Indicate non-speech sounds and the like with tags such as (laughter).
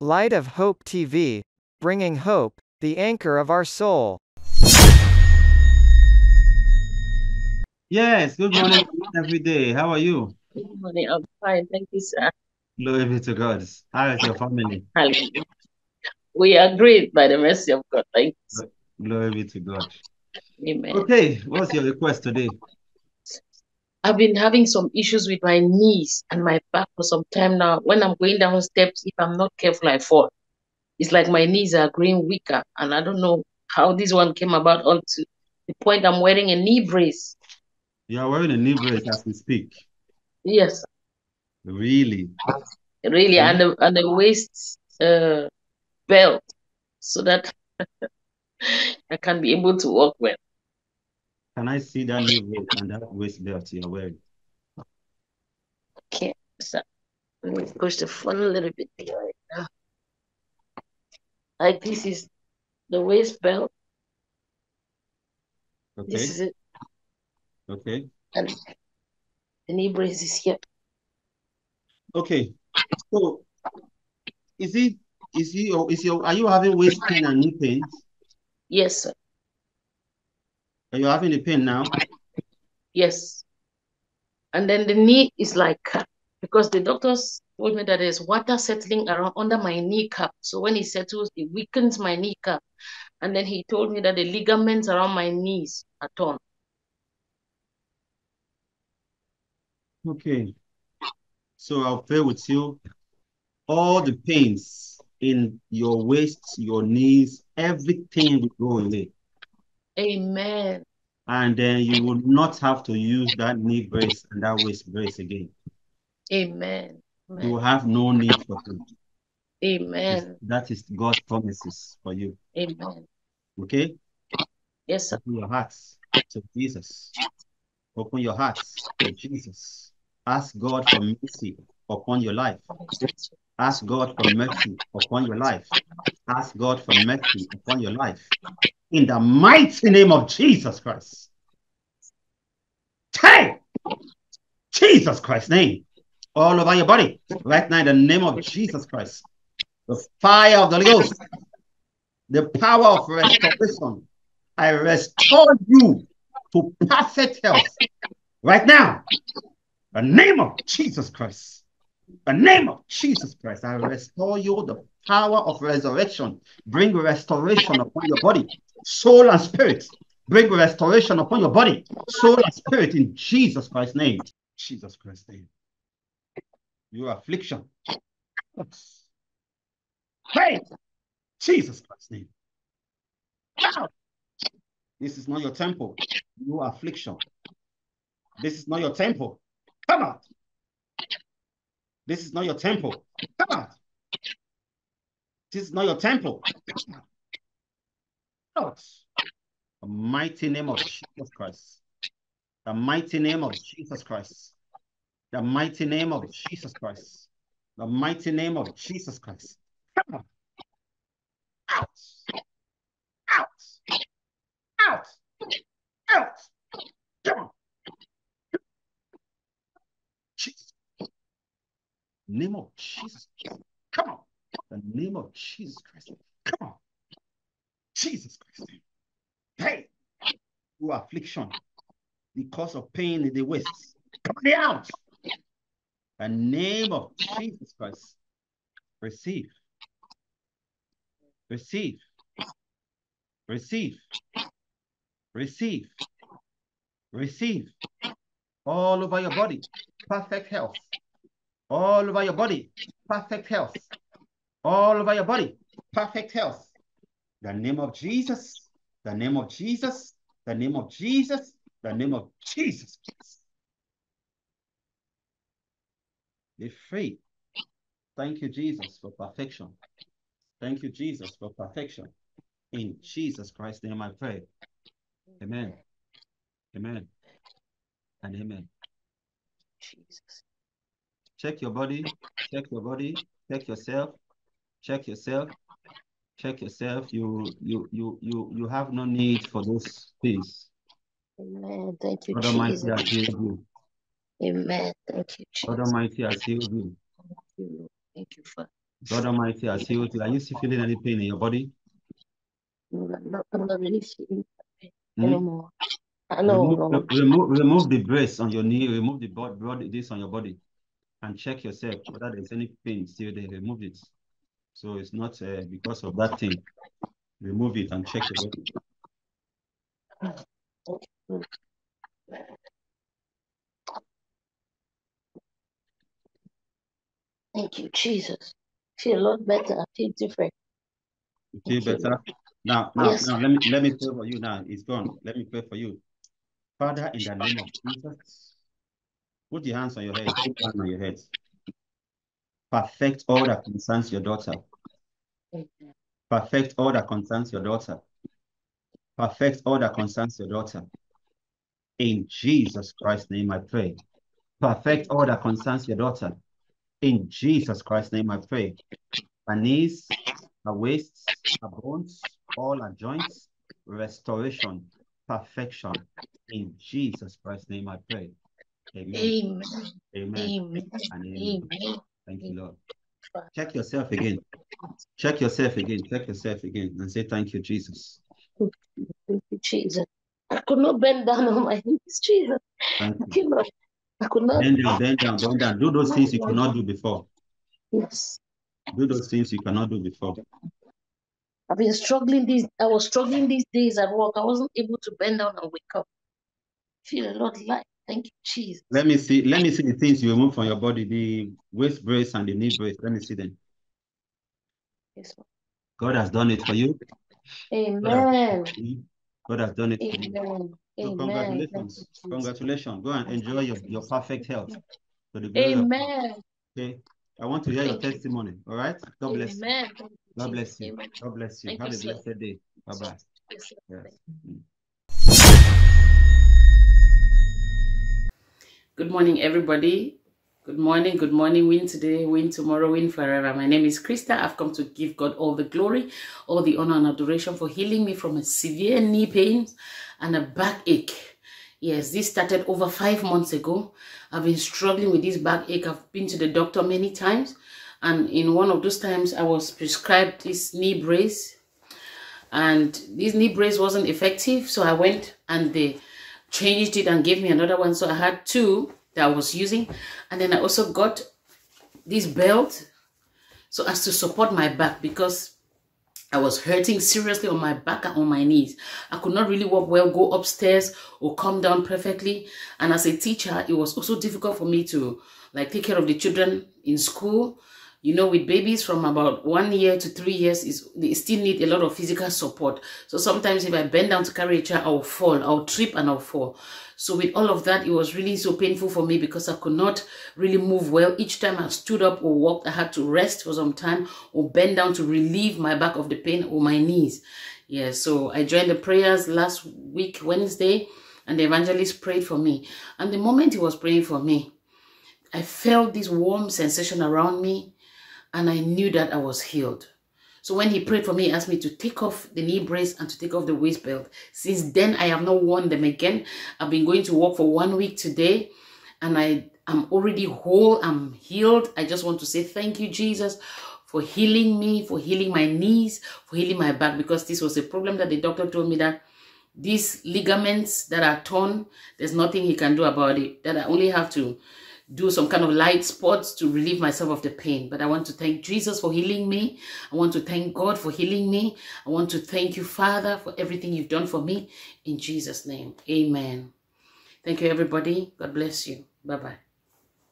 Light of Hope TV, bringing hope, the anchor of our soul. Yes, good morning every day. How are you? Good morning. I'm fine. Thank you, sir. Glory be to God. How is your family? Hallelujah. We are great by the mercy of God. Thank you. Glory be to God. Amen. Okay, what's your request today? I've been having some issues with my knees and my back for some time now. When I'm going down steps, if I'm not careful, I fall. It's like my knees are growing weaker, and I don't know how this one came about up to the point I'm wearing a knee brace. You are wearing a knee brace as we speak. Yes, Really? really, and the and the waist uh, belt, so that (laughs) I can be able to walk well. Can I see that knee brace and that waist belt you're wearing? Okay, so let me push the phone a little bit here right now. Like this is the waist belt. Okay, This is it, okay, and the knee brace is here. okay. So, is it, is you, is your, are you having waist pain and knee pain? Yes, sir. Are you having the pain now? Yes. And then the knee is like because the doctors told me that there's water settling around under my kneecap. So when it settles, it weakens my kneecap. And then he told me that the ligaments around my knees are torn. Okay. So I'll pray with you. All the pains in your waist, your knees, everything will go away. Amen. And then you will not have to use that knee brace and that waist brace again. Amen. You will have no need for it. Amen. That is God's promises for you. Amen. Okay? Yes, sir. Open your hearts to Jesus. Open your hearts to Jesus. Ask God for mercy upon your life. Ask God for mercy upon your life. Ask God for mercy upon your life. In the mighty name of Jesus Christ. Hey! Jesus Christ's name. All over your body. Right now, in the name of Jesus Christ. The fire of the Holy Ghost. The power of restoration. I restore you to perfect health. Right now. The name of Jesus Christ. The name of Jesus Christ, I restore you the power of resurrection. Bring restoration upon your body, soul and spirit. Bring restoration upon your body, soul and spirit in Jesus Christ's name. Jesus Christ's name. Your affliction. Hey! Jesus Christ's name. This is not your temple. Your affliction. This is not your temple. Come out. This is not your temple. Come out. This is not your temple. Out. The mighty name of Jesus Christ. The mighty name of Jesus Christ. The mighty name of Jesus Christ. The mighty name of Jesus Christ. Come on. Out. Out. Out. Out. Come on. Jesus. Name of Jesus. Come on. The name of Jesus Christ. Come on. Jesus who affliction because of pain in the waist. Come out. The name of Jesus Christ. Receive. Receive. Receive. Receive. Receive. All over your body. Perfect health. All over your body. Perfect health. All over your body. Perfect health. The name of Jesus. The name of Jesus. The name of Jesus. The name of Jesus. Be free. Thank you, Jesus, for perfection. Thank you, Jesus, for perfection. In Jesus Christ's name I pray. Amen. Amen. And amen. Jesus. Check your body. Check your body. Check yourself. Check yourself. Check yourself. You you you you you have no need for those things. Amen. Thank you, God Almighty Jesus. has healed you. Amen. Thank you, Jesus. God Almighty has healed you. Thank you, Thank you, Father. God Almighty has healed you. Are you still feeling any pain in your body? No, I'm not, I'm not really feeling pain Hmm? anymore. I know, Remove, no. remove, remove the brace on your knee, remove the blood this on your body, and check yourself whether there's any pain still there. Remove it. So it's not uh, because of that thing. Remove it and check body. Thank you, Jesus. I feel a lot better. I feel different. You feel Thank you. better? Now, now, Yes. now, let me let me pray for you now. It's gone. Let me pray for you. Father, in the name of Jesus, put your hands on your head. Put your hand on your head. Perfect all that concerns your daughter. Amen. Perfect all that concerns your daughter. Perfect all that concerns your daughter. In Jesus Christ's name, I pray. Perfect all that concerns your daughter. In Jesus Christ's name, I pray. Her knees, her waists, her bones, all her joints, restoration, perfection. In Jesus Christ's name, I pray. Amen. Amen. Amen. Amen. Amen. Amen. Thank you, Lord. Check yourself again. Check yourself again. Check yourself again and say, Thank you, Jesus. Thank you, Jesus. I could not bend down on my knees, Jesus. Thank you. Lord. I could not. Bend down, bend down, bend down. Do those things you could not do before. Yes. Do those things you cannot do before. I've been struggling these. I was struggling these days at work. I wasn't able to bend down and wake up. Feel a lot light. Thank you, Jesus. Let me see. Let me see the things you remove from your body: the waist brace and the knee brace. Let me see them. Yes, Lord. God has done it for you. Amen. God has done it for you. Amen. So Amen. Congratulations. Congratulations. Go and enjoy your, your perfect health. To the glory of God. Amen. Okay. I want to hear your testimony. All right. God bless you. Amen. You, God bless you. God bless you. Have a blessed day. Bye bye. Yes, Good morning, everybody. Good morning, good morning. Win today, win tomorrow, win forever. My name is Krista. I've come to give God all the glory, all the honor and adoration for healing me from a severe knee pain and a backache. Yes, this started over five months ago. I've been struggling with this backache. I've been to the doctor many times, and in one of those times, I was prescribed this knee brace and this knee brace wasn't effective so i went and they changed it and gave me another one so i had two that i was using and then i also got this belt so as to support my back because I was hurting seriously on my back and on my knees. I could not really walk well, go upstairs or come down perfectly. And as a teacher, it was also difficult for me to like take care of the children in school. You know, with babies from about one year to three years, is they still need a lot of physical support. So sometimes if I bend down to carry a child, I'll fall, I'll trip and I'll fall. So with all of that, it was really so painful for me because I could not really move well. Each time I stood up or walked, I had to rest for some time or bend down to relieve my back of the pain or my knees. Yeah, so I joined the prayers last week, Wednesday, and the evangelist prayed for me. And the moment he was praying for me, I felt this warm sensation around me and I knew that I was healed. So when he prayed for me, he asked me to take off the knee brace and to take off the waist belt. Since then, I have not worn them again. I've been going to work for one week today and I am already whole. I'm healed. I just want to say thank you, Jesus, for healing me, for healing my knees, for healing my back, because this was a problem that the doctor told me that these ligaments that are torn, there's nothing he can do about it. That I only have to do some kind of light sports to relieve myself of the pain. But I want to thank Jesus for healing me. I want to thank God for healing me. I want to thank you, Father, for everything you've done for me. In Jesus' name, amen. Thank you, everybody. God bless you. Bye-bye.